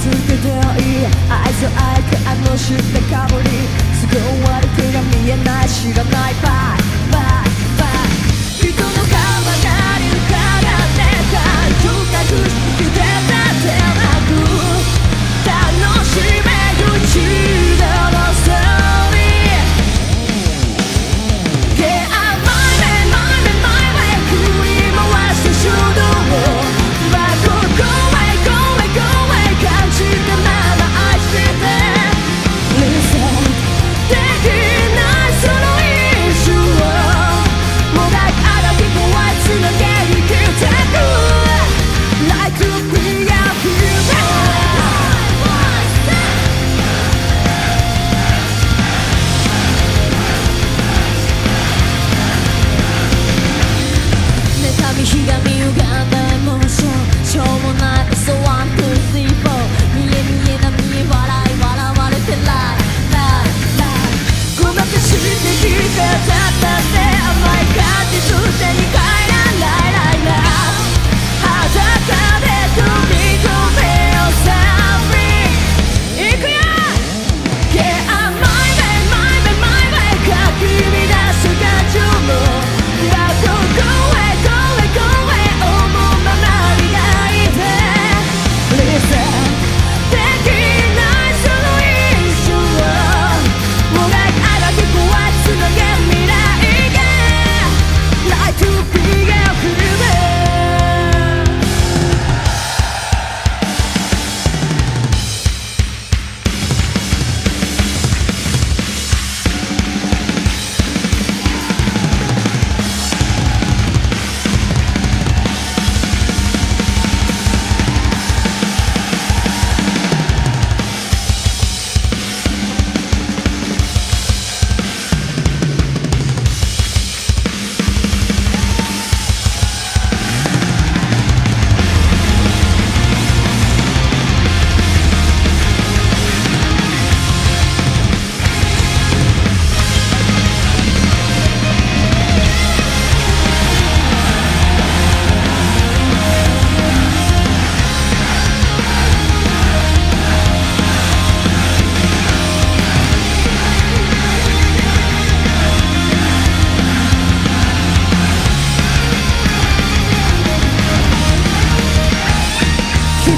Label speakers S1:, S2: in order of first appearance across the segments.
S1: 続けていい愛想愛くあの知ったかぶり。すぐ終わる手が見えない知らない。パイ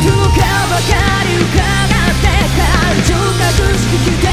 S1: 空ばかり伺って感情隠し聞きたい